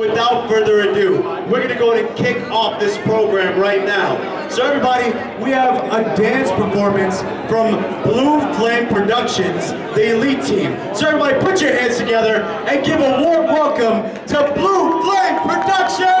Without further ado, we're gonna go and kick off this program right now. So everybody, we have a dance performance from Blue Flame Productions, the elite team. So everybody put your hands together and give a warm welcome to Blue Flame Productions!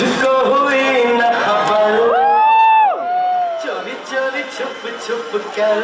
मुझको हुई न खबर। चोरी चोरी छुप छुप कर।